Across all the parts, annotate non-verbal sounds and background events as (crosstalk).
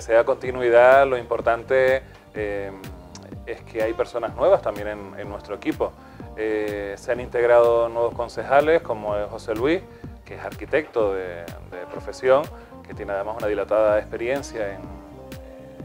sea continuidad, lo importante eh, es que hay personas nuevas también en, nuestro equipo. Eh, se han integrado nuevos concejales como José Luis, que es arquitecto de, profesión, que tiene además una dilatada experiencia en,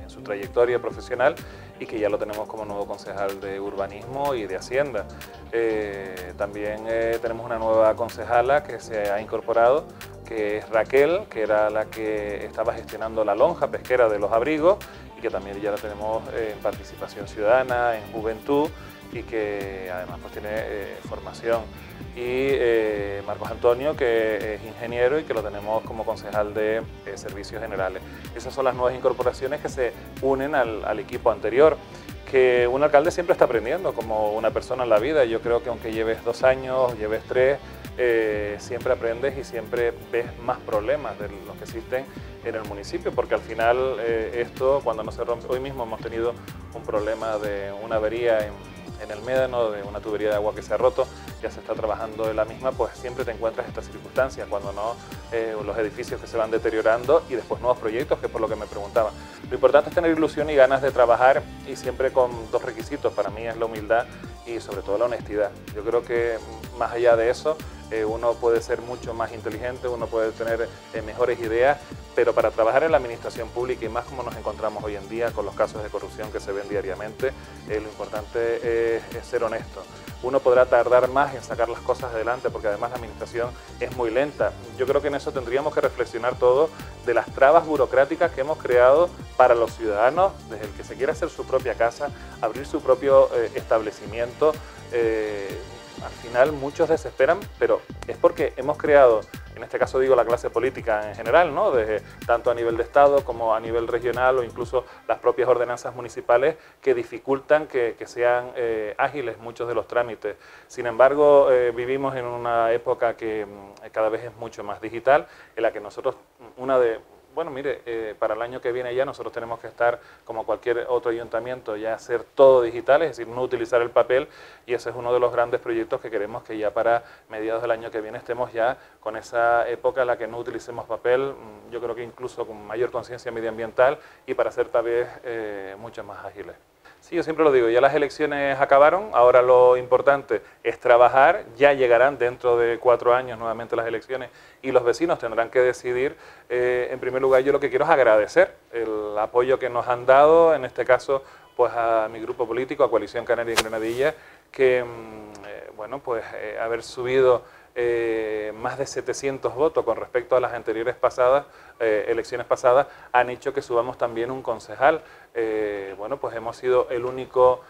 su trayectoria profesional y que ya lo tenemos como nuevo concejal de urbanismo y de hacienda. Eh, también tenemos una nueva concejala que se ha incorporado, que es Raquel, que era la que estaba gestionando la lonja pesquera de los abrigos y que también ya la tenemos en participación ciudadana, en juventud y que además pues tiene eh, formación. Y eh, Marcos Antonio, que es ingeniero y que lo tenemos como concejal de eh, servicios generales. Esas son las nuevas incorporaciones que se unen al, al equipo anterior que un alcalde siempre está aprendiendo como una persona en la vida. Yo creo que aunque lleves dos años, lleves tres, eh, siempre aprendes y siempre ves más problemas de los que existen en el municipio, porque al final eh, esto, cuando no se rompe, hoy mismo hemos tenido un problema de una avería en, el médano, de una tubería de agua que se ha roto, ya se está trabajando en la misma, pues siempre te encuentras estas circunstancias, cuando no, eh, los edificios que se van deteriorando y después nuevos proyectos, que es por lo que me preguntaba. Lo importante es tener ilusión y ganas de trabajar y siempre con dos requisitos, para mí es la humildad y sobre todo la honestidad. Yo creo que más allá de eso, eh, uno puede ser mucho más inteligente, uno puede tener eh, mejores ideas, pero para trabajar en la administración pública y más como nos encontramos hoy en día con los casos de corrupción que se ven diariamente, eh, lo importante es, ser honesto. Uno podrá tardar más en sacar las cosas adelante porque además la administración es muy lenta. Yo creo que en eso tendríamos que reflexionar todo de las trabas burocráticas que hemos creado para los ciudadanos, desde el que se quiera hacer su propia casa, abrir su propio establecimiento al final muchos desesperan, pero es porque hemos creado, en este caso digo la clase política en general, ¿no? Desde, tanto a nivel de Estado como a nivel regional o incluso las propias ordenanzas municipales que dificultan que, sean eh, ágiles muchos de los trámites. Sin embargo, eh, vivimos en una época que mm, cada vez es mucho más digital, en la que nosotros, una de bueno, mire, eh, para el año que viene ya nosotros tenemos que estar, como cualquier otro ayuntamiento, ya hacer todo digital, es decir, no utilizar el papel, y ese es uno de los grandes proyectos que queremos que ya para mediados del año que viene estemos ya con esa época en la que no utilicemos papel, mm, yo creo que incluso con mayor conciencia medioambiental y para ser tal vez eh, mucho más ágiles. Sí, yo siempre lo digo, ya las elecciones acabaron, ahora lo importante es trabajar, ya llegarán dentro de cuatro años nuevamente las elecciones y los vecinos tendrán que decidir. Eh, en primer lugar, yo lo que quiero es agradecer el apoyo que nos han dado, en este caso, pues a mi grupo político, a Coalición Canaria y Granadilla, que, mm, eh, bueno, pues eh, haber subido eh, más de 700 votos con respecto a las anteriores pasadas, eh, elecciones pasadas, han hecho que subamos también un concejal. Eh, bueno, pues hemos sido el único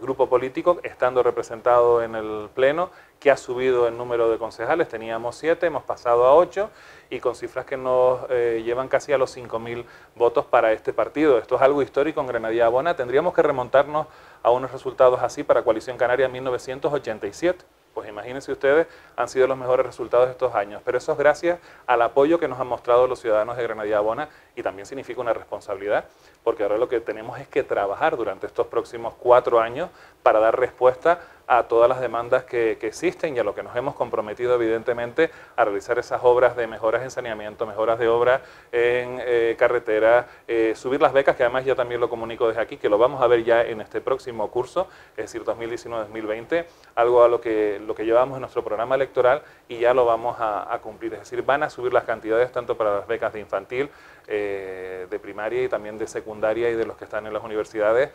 grupo político, estando representado en el Pleno, que ha subido el número de concejales. Teníamos siete, hemos pasado a ocho y con cifras que nos llevan casi a los 5.000 votos para este partido. Esto es algo histórico en Granadilla Abona. Tendríamos que remontarnos a unos resultados así para Coalición Canaria en 1987 pues imagínense ustedes, han sido los mejores resultados de estos años. Pero eso es gracias al apoyo que nos han mostrado los ciudadanos de Granadilla Bona y también significa una responsabilidad, porque ahora lo que tenemos es que trabajar durante estos próximos cuatro años para dar respuesta a todas las demandas que, existen y a lo que nos hemos comprometido evidentemente a realizar esas obras de mejoras en saneamiento, mejoras de obras en eh, carretera, eh, subir las becas, que además ya también lo comunico desde aquí, que lo vamos a ver ya en este próximo curso, es decir, 2019-2020, algo a lo que, lo que llevamos en nuestro programa electoral y ya lo vamos a, cumplir. Es decir, van a subir las cantidades tanto para las becas de infantil, eh, de primaria y también de secundaria y de los que están en las universidades.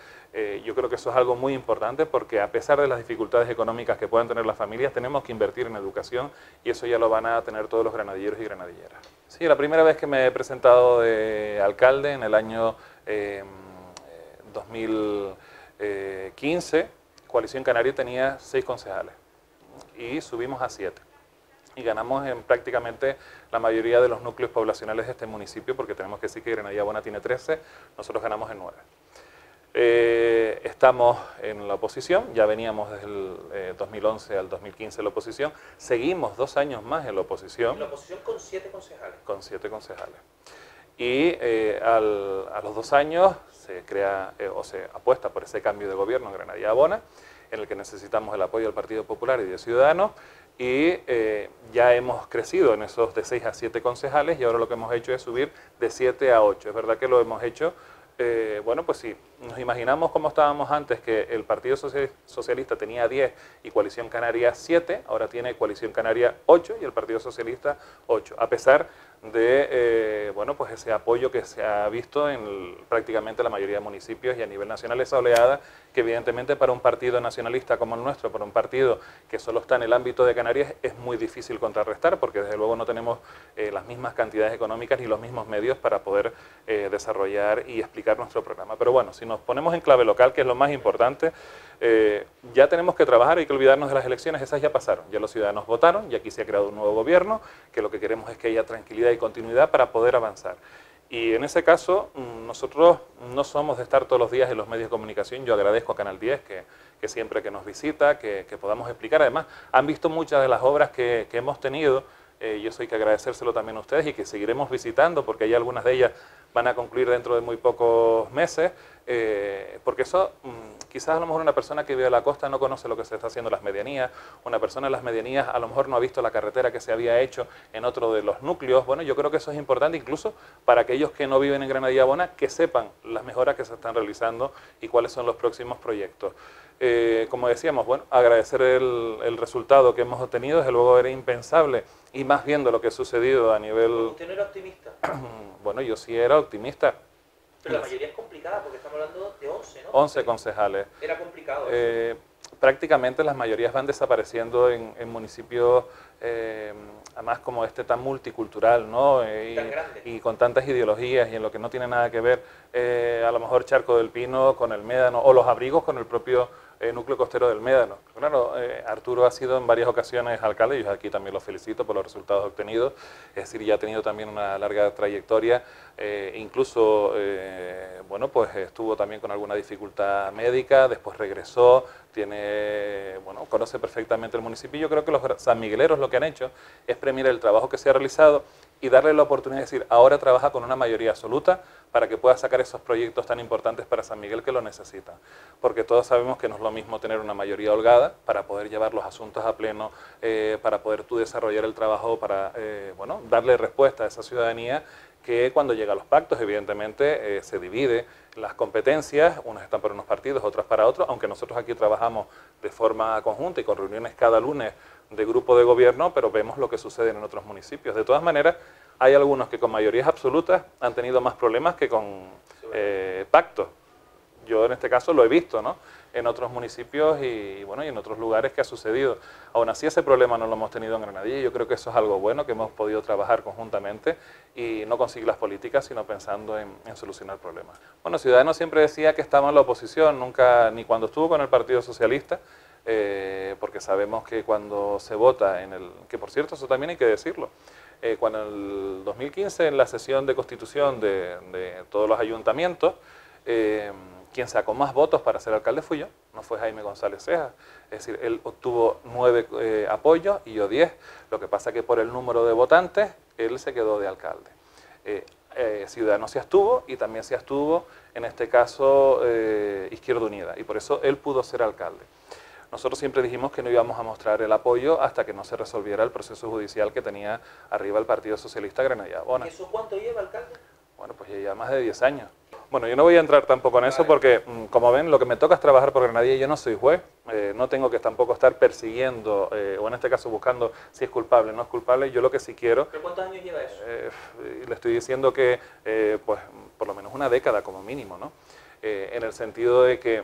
yo creo que eso es algo muy importante porque a pesar de las dificultades económicas que puedan tener las familias, tenemos que invertir en educación y eso ya lo van a tener todos los granadilleros y granadilleras. Sí, la primera vez que me he presentado de alcalde en el año 2015, em, Coalición Canaria tenía seis concejales y subimos a siete. Y ganamos en prácticamente la mayoría de los núcleos poblacionales de este municipio, porque tenemos que decir que Granadilla Buena tiene 13, nosotros ganamos en 9. Eh, estamos en la oposición, ya veníamos desde el 2011 eh, al 2015 en la oposición, seguimos dos años más en la oposición. En la oposición con siete concejales. Con siete concejales. Y eh, a los dos años se crea o se apuesta por ese cambio de gobierno en Granadilla Abona, en el que necesitamos el apoyo del Partido Popular y de Ciudadanos, y eh, ya hemos crecido en esos de 6 a 7 concejales y ahora lo que hemos hecho es subir de 7 a 8. Es verdad que lo hemos hecho, eh, bueno, pues sí, nos imaginamos cómo estábamos antes, que el Partido Socialista tenía 10 y Coalición Canaria 7, ahora tiene Coalición Canaria 8 y el Partido Socialista 8, a pesar de eh, bueno, pues ese apoyo que se ha visto en prácticamente la mayoría de municipios y a nivel nacional esa oleada que evidentemente para un partido nacionalista como el nuestro, para un partido que solo está en el ámbito de Canarias, es muy difícil contrarrestar porque desde luego no tenemos eh, las mismas cantidades económicas ni los mismos medios para poder eh, desarrollar y explicar nuestro programa. Pero bueno, si nos ponemos en clave local, que es lo más importante, ya tenemos que trabajar, hay que olvidarnos de las elecciones, esas ya pasaron, ya los ciudadanos votaron y aquí se ha creado un nuevo gobierno, que lo que queremos es que haya tranquilidad y continuidad para poder avanzar. Y en ese caso, mm, nosotros no somos de estar todos los días en los medios de comunicación. Yo agradezco a Canal 10 que, siempre que nos visita, que, podamos explicar. Además, han visto muchas de las obras que, hemos tenido. Eh, y eso que agradecérselo también a ustedes y que seguiremos visitando porque hay algunas de ellas van a concluir dentro de muy pocos meses. Eh, porque eso, mm, quizás a lo mejor una persona que vive a la costa no conoce lo que se está haciendo en las medianías, una persona en las medianías a lo mejor no ha visto la carretera que se había hecho en otro de los núcleos. Bueno, yo creo que eso es importante incluso para aquellos que no viven en Granadilla Bona, que sepan las mejoras que se están realizando y cuáles son los próximos proyectos. Eh, como decíamos, bueno, agradecer el, el, resultado que hemos obtenido, desde luego era impensable, y más viendo lo que ha sucedido a nivel... ¿Usted no era optimista? (clears throat) bueno, yo sí era optimista. Pero la mayoría es complicada porque estamos hablando de 11, ¿no? 11 concejales. Era complicado. Eh, prácticamente las mayorías van desapareciendo en, en municipios, eh, además como este tan multicultural, ¿no? Y, tan grande. y, con tantas ideologías y en lo que no tiene nada que ver, eh, a lo mejor Charco del Pino con el Médano o los abrigos con el propio eh, núcleo costero del Médano. Claro, eh, Arturo ha sido en varias ocasiones alcalde, y yo aquí también lo felicito por los resultados obtenidos, es decir, ya ha tenido también una larga trayectoria, eh, incluso, bueno, pues estuvo también con alguna dificultad médica, después regresó, tiene, bueno, conoce perfectamente el municipio. Yo creo que los sanmigueleros lo que han hecho es premiar el trabajo que se ha realizado y darle la oportunidad de decir, ahora trabaja con una mayoría absoluta para que pueda sacar esos proyectos tan importantes para San Miguel que lo necesitan. Porque todos sabemos que no es lo mismo tener una mayoría holgada para poder llevar los asuntos a pleno, eh, para poder tú desarrollar el trabajo, para eh, bueno, darle respuesta a esa ciudadanía que cuando llega a los pactos, evidentemente, eh, se divide las competencias, unas están para unos partidos, otras para otros, aunque nosotros aquí trabajamos de forma conjunta y con reuniones cada lunes de grupo de gobierno, pero vemos lo que sucede en otros municipios. De todas maneras, hay algunos que con mayorías absolutas han tenido más problemas que con eh, pactos. Yo en este caso lo he visto, ¿no? en otros municipios y, bueno, y en otros lugares que ha sucedido. Aún así ese problema no lo hemos tenido en Granadilla yo creo que eso es algo bueno, que hemos podido trabajar conjuntamente y no conseguir las políticas, sino pensando en, en, solucionar problemas. Bueno, Ciudadanos siempre decía que estaba en la oposición, nunca, ni cuando estuvo con el Partido Socialista, eh, porque sabemos que cuando se vota en el, que por cierto eso también hay que decirlo, eh, cuando en el 2015 en la sesión de constitución de, de todos los ayuntamientos, eh, quien sacó más votos para ser alcalde fui yo, no fue Jaime González Ceja. Es decir, él obtuvo nueve eh, apoyos y yo diez. Lo que pasa que por el número de votantes, él se quedó de alcalde. Eh, eh, Ciudadanos se abstuvo y también se abstuvo, en este caso, eh, Izquierda Unida. Y por eso él pudo ser alcalde. Nosotros siempre dijimos que no íbamos a mostrar el apoyo hasta que no se resolviera el proceso judicial que tenía arriba el Partido Socialista Granada. ¿Y eso cuánto lleva, alcalde? Bueno, pues ya lleva más de 10 años. Bueno, yo no voy a entrar tampoco en eso porque, mm, como ven, lo que me toca es trabajar por Granadilla. Yo no soy juez, eh, no tengo que tampoco estar persiguiendo, eh, o en este caso buscando si es culpable o no es culpable. Yo lo que sí quiero... ¿Pero cuántos años lleva eso? Eh, le estoy diciendo que, eh, pues, por lo menos una década como mínimo, ¿no? En el sentido de que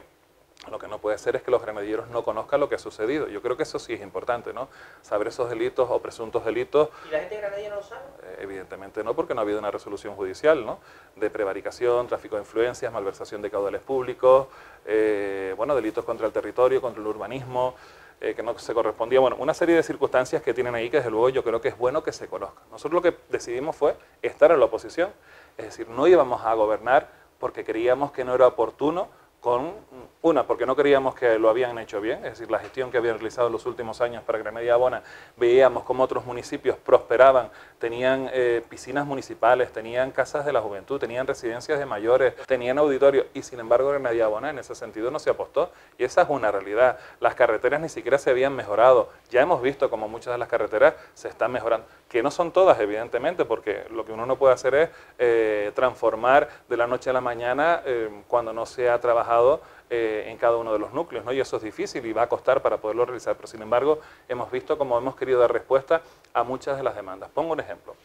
lo que no puede ser es que los granadilleros no conozcan lo que ha sucedido. Yo creo que eso sí es importante, ¿no? Saber esos delitos o presuntos delitos. ¿Y la gente de Granadilla no lo sabe? Eh, evidentemente no, porque no ha habido una resolución judicial, ¿no? De prevaricación, tráfico de influencias, malversación de caudales públicos, eh, bueno, delitos contra el territorio, contra el urbanismo, eh, que no se correspondía. Bueno, una serie de circunstancias que tienen ahí que desde luego yo creo que es bueno que se conozcan. Nosotros lo que decidimos fue estar en la oposición, es decir, no íbamos a gobernar porque creíamos que no era oportuno con una, porque no creíamos que lo habían hecho bien, es decir, la gestión que habían realizado en los últimos años para Granadilla Abona, veíamos cómo otros municipios prosperaban, tenían eh, piscinas municipales, tenían casas de la juventud, tenían residencias de mayores, tenían auditorio, y sin embargo Granadilla Abona en ese sentido no se apostó, y esa es una realidad. Las carreteras ni siquiera se habían mejorado, ya hemos visto como muchas de las carreteras se están mejorando, que no son todas evidentemente, porque lo que uno no puede hacer es eh, transformar de la noche a la mañana eh, cuando no se ha trabajado eh, en cada uno de los núcleos, ¿no? y eso es difícil y va a costar para poderlo realizar, pero sin embargo hemos visto cómo hemos querido dar respuesta a muchas de las demandas. Pongo un ejemplo.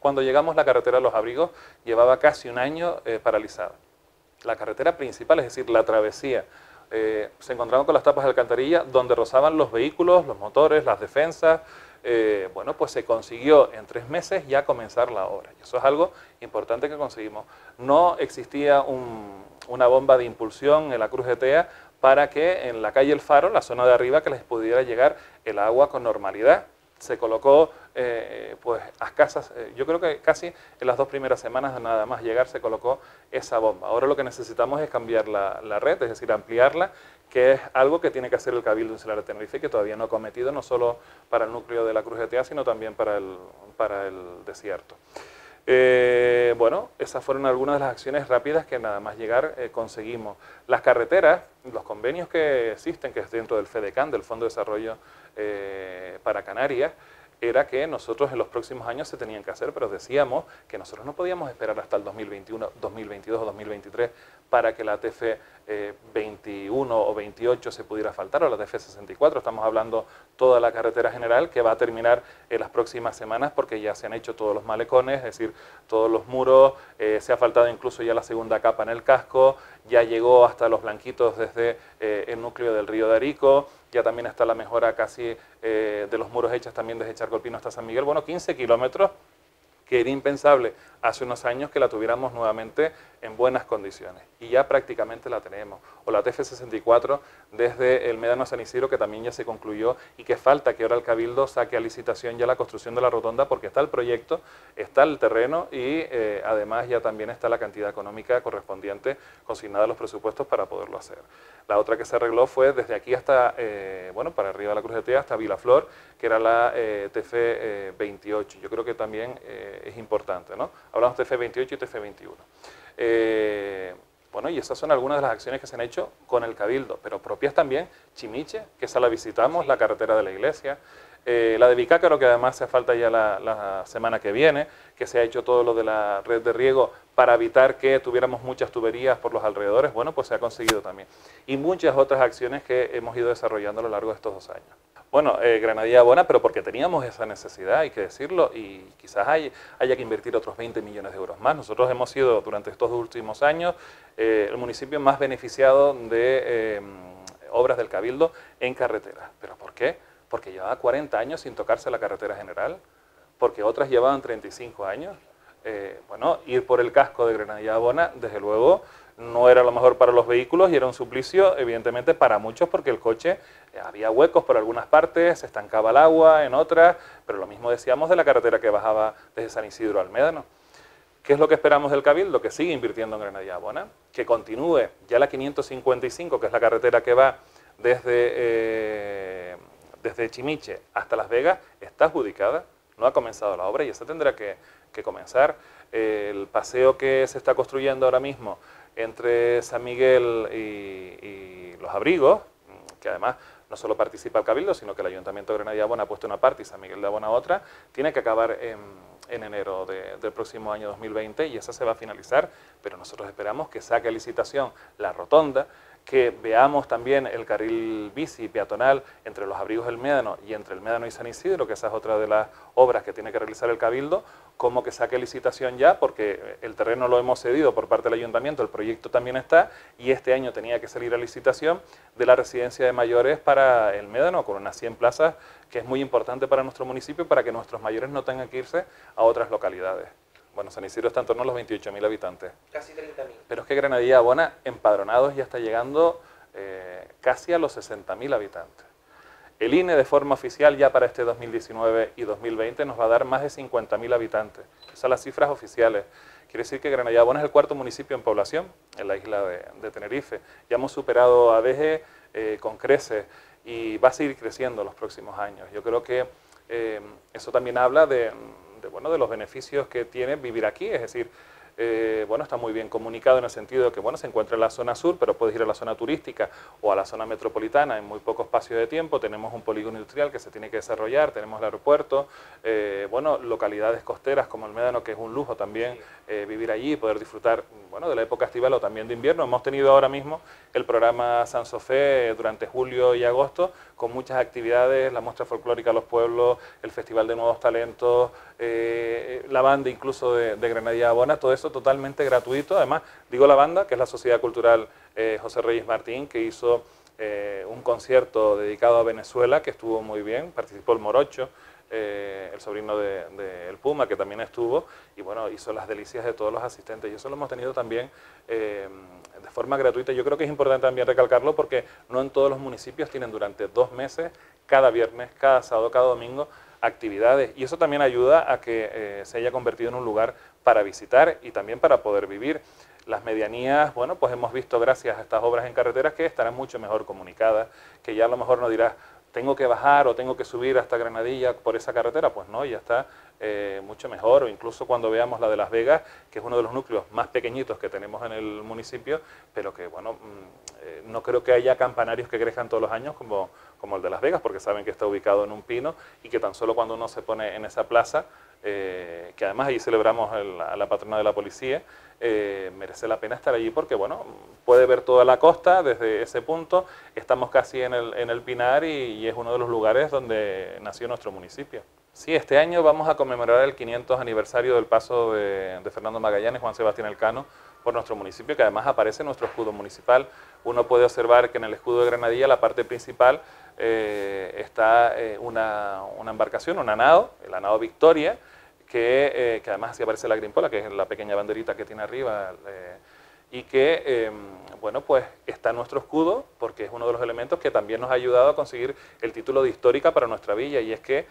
Cuando llegamos la carretera de los abrigos llevaba casi un año eh, paralizada. La carretera principal, es decir, la travesía, eh, se encontraban con las tapas de alcantarilla donde rozaban los vehículos, los motores, las defensas, bueno, pues se consiguió en tres meses ya comenzar la obra. Y eso es algo importante que conseguimos. No existía un, una bomba de impulsión en la Cruz de Tea para que en la calle El Faro, la zona de arriba, que les pudiera llegar el agua con normalidad. Se colocó eh, pues a casas, eh, yo creo que casi en las dos primeras semanas de nada más llegar se colocó esa bomba. Ahora lo que necesitamos es cambiar la, red, es decir, ampliarla, que es algo que tiene que hacer el Cabildo Insular de Tenerife, que todavía no ha cometido, no solo para el núcleo de la Cruz de Tea, sino también para el, para el desierto. Eh, bueno, esas fueron algunas de las acciones rápidas que nada más llegar eh, conseguimos. Las carreteras, los convenios que existen, que es dentro del FEDECAN, del Fondo de Desarrollo eh, para Canarias, era que nosotros en los próximos años se tenían que hacer, pero decíamos que nosotros no podíamos esperar hasta el 2021, 2022 o 2023 para que la TF 21 o 28 se pudiera faltar, o la TF 64, estamos hablando toda la carretera general que va a terminar en las próximas semanas porque ya se han hecho todos los malecones, es decir, todos los muros, eh, se ha faltado incluso ya la segunda capa en el casco, ya llegó hasta los blanquitos desde eh, el núcleo del río de Arico, ya también está la mejora casi eh, de los muros hechas también desde Charcolpino hasta San Miguel, bueno, 15 kilómetros que era impensable hace unos años que la tuviéramos nuevamente en buenas condiciones. Y ya prácticamente la tenemos. O la TF64 desde el Médano San Isidro, que también ya se concluyó y que falta que ahora el Cabildo saque a licitación ya la construcción de la rotonda porque está el proyecto, está el terreno y eh, además ya también está la cantidad económica correspondiente consignada a los presupuestos para poderlo hacer. La otra que se arregló fue desde aquí hasta, eh, bueno, para arriba de la Cruz de Tea hasta Vilaflor, que era la eh, TF28. Yo creo que también es importante, ¿no? Hablamos de TF28 y TF21. Eh, bueno, y esas son algunas de las acciones que se han hecho con el Cabildo, pero propias también, Chimiche, que esa la visitamos, la carretera de la iglesia, eh, la de Vicácaro, que además hace falta ya la, semana que viene, que se ha hecho todo lo de la red de riego para evitar que tuviéramos muchas tuberías por los alrededores, bueno, pues se ha conseguido también. Y muchas otras acciones que hemos ido desarrollando a lo largo de estos dos años. Bueno, eh, Granadilla buena, pero porque teníamos esa necesidad, hay que decirlo, y quizás hay, haya que invertir otros 20 millones de euros más. Nosotros hemos sido durante estos últimos años eh, el municipio más beneficiado de em, obras del Cabildo en carreteras. ¿Pero por qué? Porque llevaba 40 años sin tocarse la carretera general, porque otras llevaban 35 años. Eh, bueno, ir por el casco de Granadilla Bona, desde luego, no era lo mejor para los vehículos y era un suplicio, evidentemente, para muchos porque el coche eh, había huecos por algunas partes, se estancaba el agua en otras, pero lo mismo decíamos de la carretera que bajaba desde San Isidro al Médano. ¿Qué es lo que esperamos del Cabildo? Que siga invirtiendo en Granadilla Bona, que continúe ya la 555, que es la carretera que va desde, eh, desde Chimiche hasta Las Vegas, está adjudicada, no ha comenzado la obra y esa tendrá que, comenzar. el paseo que se está construyendo ahora mismo entre San Miguel y, Los Abrigos, que además no solo participa el Cabildo, sino que el Ayuntamiento de Granadilla Abona ha puesto una parte y San Miguel de Abona otra, tiene que acabar en, enero del próximo año 2020 y esa se va a finalizar, pero nosotros esperamos que saque licitación la rotonda, que veamos también el carril bici peatonal entre los abrigos del Médano y entre el Médano y San Isidro, que esa es otra de las obras que tiene que realizar el Cabildo, como que saque licitación ya, porque el terreno lo hemos cedido por parte del Ayuntamiento, el proyecto también está, y este año tenía que salir a licitación de la residencia de mayores para el Médano, con unas 100 plazas, que es muy importante para nuestro municipio, para que nuestros mayores no tengan que irse a otras localidades. Bueno, San Isidro está en torno a los 28.000 habitantes. Casi 30.000. Pero es que Granadilla Abona, empadronados, ya está llegando eh, casi a los 60.000 habitantes. El INE de forma oficial ya para este 2019 y 2020 nos va a dar más de 50.000 habitantes. Esas son las cifras oficiales. Quiere decir que Granadilla Bona es el cuarto municipio en población en la isla de, Tenerife. Ya hemos superado a Deje eh, con creces y va a seguir creciendo los próximos años. Yo creo que eh, eso también habla de, bueno, de los beneficios que tiene vivir aquí, es decir, eh, bueno, está muy bien comunicado en el sentido de que bueno, se encuentra en la zona sur, pero puedes ir a la zona turística o a la zona metropolitana en muy poco espacio de tiempo. Tenemos un polígono industrial que se tiene que desarrollar, tenemos el aeropuerto, eh, bueno, localidades costeras como el Médano, que es un lujo también eh, vivir allí y poder disfrutar bueno, de la época estival o también de invierno. Hemos tenido ahora mismo el programa San Sofé durante julio y agosto con muchas actividades, la muestra folclórica a los pueblos, el Festival de Nuevos Talentos, la banda incluso de, de Granadilla todo eso totalmente gratuito. Además, digo la banda, que es la Sociedad Cultural eh, José Reyes Martín, que hizo eh, un concierto dedicado a Venezuela, que estuvo muy bien, participó el Morocho, eh, el sobrino de, El Puma, que también estuvo, y bueno, hizo las delicias de todos los asistentes. Y eso lo hemos tenido también de forma gratuita. Yo creo que es importante también recalcarlo porque no en todos los municipios tienen durante dos meses, cada viernes, cada sábado, cada domingo, actividades y eso también ayuda a que eh, se haya convertido en un lugar para visitar y también para poder vivir. Las medianías, bueno, pues hemos visto gracias a estas obras en carreteras que estarán mucho mejor comunicadas, que ya a lo mejor no dirás, tengo que bajar o tengo que subir hasta Granadilla por esa carretera, pues no, ya está eh, mucho mejor, o incluso cuando veamos la de Las Vegas, que es uno de los núcleos más pequeñitos que tenemos en el municipio, pero que, bueno, mm, eh, no creo que haya campanarios que crezcan todos los años como, como el de Las Vegas, porque saben que está ubicado en un pino y que tan solo cuando uno se pone en esa plaza, eh, que además allí celebramos a la patrona de la policía, merece la pena estar allí porque, bueno, puede ver toda la costa desde ese punto, estamos casi en el, en el Pinar y, es uno de los lugares donde nació nuestro municipio. Sí, este año vamos a conmemorar el 500 aniversario del paso de, Fernando Magallanes, Juan Sebastián Elcano, por nuestro municipio, que además aparece en nuestro escudo municipal. Uno puede observar que en el escudo de Granadilla, la parte principal, eh, está eh, una, embarcación, una nado, la nado Victoria, que, eh, que, además así aparece la grimpola, que es la pequeña banderita que tiene arriba, y que, em, bueno, pues está nuestro escudo, porque es uno de los elementos que también nos ha ayudado a conseguir el título de histórica para nuestra villa, y es que,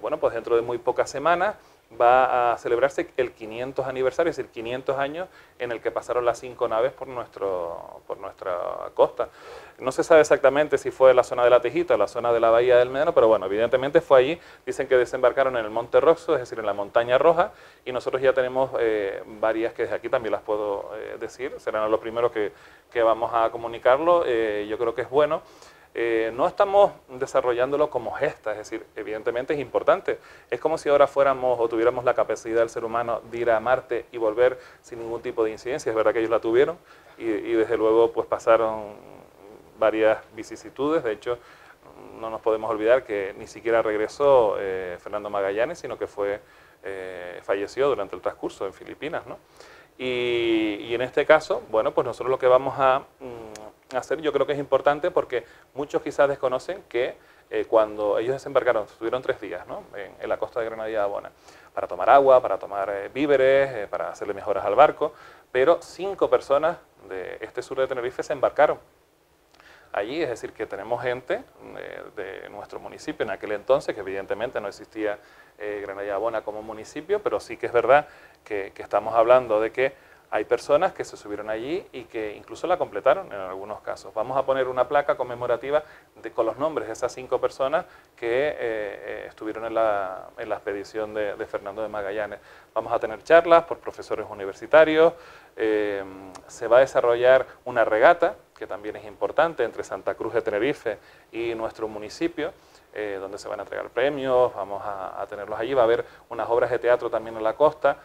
bueno, pues dentro de muy pocas semanas va a celebrarse el 500 aniversario, es decir, 500 años en el que pasaron las cinco naves por, nuestro, por nuestra costa. No se sabe exactamente si fue la zona de la Tejita o la zona de la Bahía del Medano, pero bueno, evidentemente fue allí. Dicen que desembarcaron en el Monte Roxo, es decir, en la Montaña Roja, y nosotros ya tenemos eh, varias que desde aquí también las puedo eh, decir, serán los primeros que, que vamos a comunicarlo. Eh, yo creo que es bueno. Eh, no estamos desarrollándolo como gesta, es decir, evidentemente es importante. Es como si ahora fuéramos o tuviéramos la capacidad del ser humano de ir a Marte y volver sin ningún tipo de incidencia. Es verdad que ellos la tuvieron y, desde luego pues pasaron varias vicisitudes. De hecho, no nos podemos olvidar que ni siquiera regresó eh, Fernando Magallanes, sino que fue, eh, falleció durante el transcurso en Filipinas. ¿no? Y, y, en este caso, bueno, pues nosotros lo que vamos a... Hacer, yo creo que es importante porque muchos quizás desconocen que eh, cuando ellos desembarcaron, estuvieron tres días ¿no? en, la costa de Granadilla de Abona, para tomar agua, para tomar eh, víveres, eh, para hacerle mejoras al barco, pero cinco personas de este sur de Tenerife se embarcaron allí, es decir, que tenemos gente de, nuestro municipio en aquel entonces, que evidentemente no existía Granadilla de Abona como municipio, pero sí que es verdad que estamos hablando de que hay personas que se subieron allí y que incluso la completaron en algunos casos. Vamos a poner una placa conmemorativa con los nombres de esas cinco personas que eh, eh, estuvieron en la, expedición de, Fernando de Magallanes. Vamos a tener charlas por profesores universitarios, eh, se va a desarrollar una regata, que también es importante, entre Santa Cruz de Tenerife y nuestro municipio, donde se van a entregar premios, vamos a, tenerlos allí, va a haber unas obras de teatro también en la costa,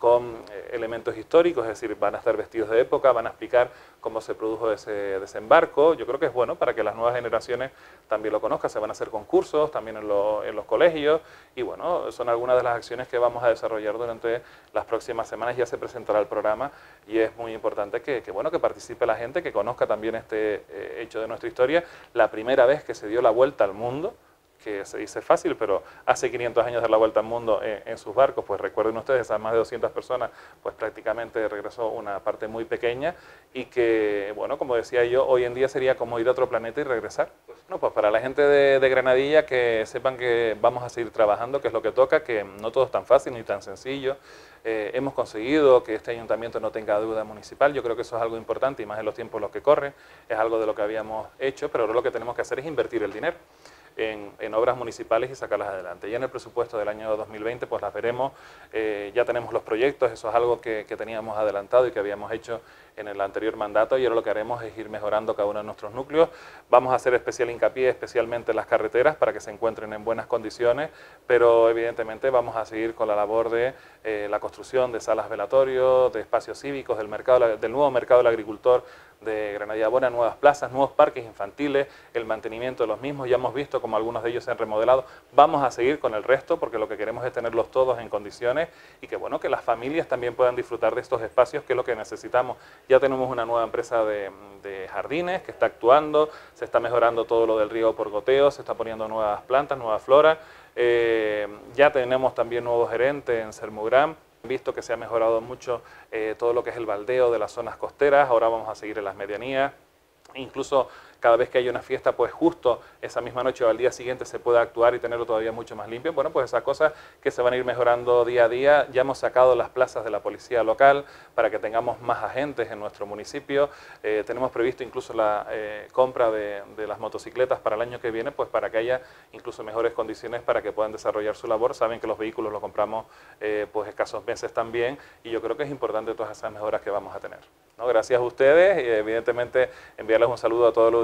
con eh, elementos históricos, es decir, van a estar vestidos de época, van a explicar cómo se produjo ese desembarco. Yo creo que es bueno para que las nuevas generaciones también lo conozcan. Se van a hacer concursos también en, los colegios y bueno, son algunas de las acciones que vamos a desarrollar durante las próximas semanas. Ya se presentará el programa y es muy importante que, bueno, que participe la gente, que conozca también este eh, hecho de nuestra historia. La primera vez que se dio la vuelta al mundo, que se dice fácil, pero hace 500 años dar la vuelta al mundo en, sus barcos, pues recuerden ustedes, a más de 200 personas, pues prácticamente regresó una parte muy pequeña y que, bueno, como decía yo, hoy en día sería como ir a otro planeta y regresar. No, pues para la gente de, Granadilla que sepan que vamos a seguir trabajando, que es lo que toca, que no todo es tan fácil ni tan sencillo. Eh, hemos conseguido que este ayuntamiento no tenga deuda municipal, yo creo que eso es algo importante y más en los tiempos los que corren, es algo de lo que habíamos hecho, pero ahora lo que tenemos que hacer es invertir el dinero en, obras municipales y sacarlas adelante. Ya en el presupuesto del año 2020 pues las veremos, eh, ya tenemos los proyectos, eso es algo que, teníamos adelantado y que habíamos hecho en el anterior mandato y ahora lo que haremos es ir mejorando cada uno de nuestros núcleos. Vamos a hacer especial hincapié especialmente en las carreteras para que se encuentren en buenas condiciones, pero evidentemente vamos a seguir con la labor de eh, la construcción de salas velatorios, de espacios cívicos, del, mercado, del nuevo mercado del agricultor de Granadilla Buena, nuevas plazas, nuevos parques infantiles, el mantenimiento de los mismos, ya hemos visto como algunos de ellos se han remodelado, vamos a seguir con el resto porque lo que queremos es tenerlos todos en condiciones y que bueno, que las familias también puedan disfrutar de estos espacios que es lo que necesitamos. Ya tenemos una nueva empresa de, jardines que está actuando, se está mejorando todo lo del río por goteo, se está poniendo nuevas plantas, nuevas flora, eh, ya tenemos también nuevo gerente en Sermugram, visto que se ha mejorado mucho eh, todo lo que es el baldeo de las zonas costeras, ahora vamos a seguir en las medianías, incluso cada vez que hay una fiesta, pues justo esa misma noche o al día siguiente se pueda actuar y tenerlo todavía mucho más limpio. Bueno, pues esas cosas que se van a ir mejorando día a día. Ya hemos sacado las plazas de la policía local para que tengamos más agentes en nuestro municipio. Eh, tenemos previsto incluso la eh, compra de, las motocicletas para el año que viene, pues para que haya incluso mejores condiciones para que puedan desarrollar su labor. Saben que los vehículos los compramos eh, pues escasos meses también y yo creo que es importante todas esas mejoras que vamos a tener. ¿no? Gracias a ustedes y evidentemente enviarles un saludo a toda la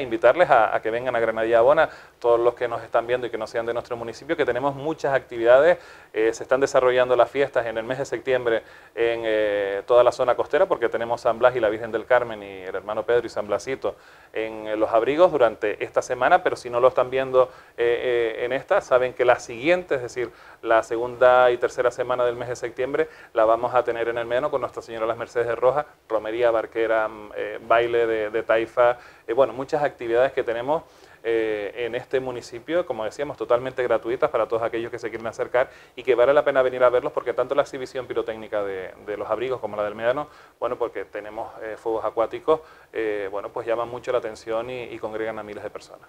invitarles a, que vengan a Granadilla Bona, todos los que nos están viendo y que no sean de nuestro municipio, que tenemos muchas actividades, eh, se están desarrollando las fiestas en el mes de septiembre en eh, toda la zona costera, porque tenemos San Blas y la Virgen del Carmen y el hermano Pedro y San Blasito en eh, los abrigos durante esta semana, pero si no lo están viendo en esta, saben que la siguiente, es decir, la segunda y tercera semana del mes de septiembre, la vamos a tener en el Meno con Nuestra Señora las Mercedes de Roja, romería, barquera, mm, baile de taifa, bueno, muchas actividades que tenemos eh, en este municipio, como decíamos, totalmente gratuitas para todos aquellos que se quieren acercar y que vale la pena venir a verlos porque tanto la exhibición pirotécnica de, los abrigos como la del Medano, bueno, porque tenemos eh, fuegos acuáticos, eh, bueno, pues llaman mucho la atención y congregan a miles de personas.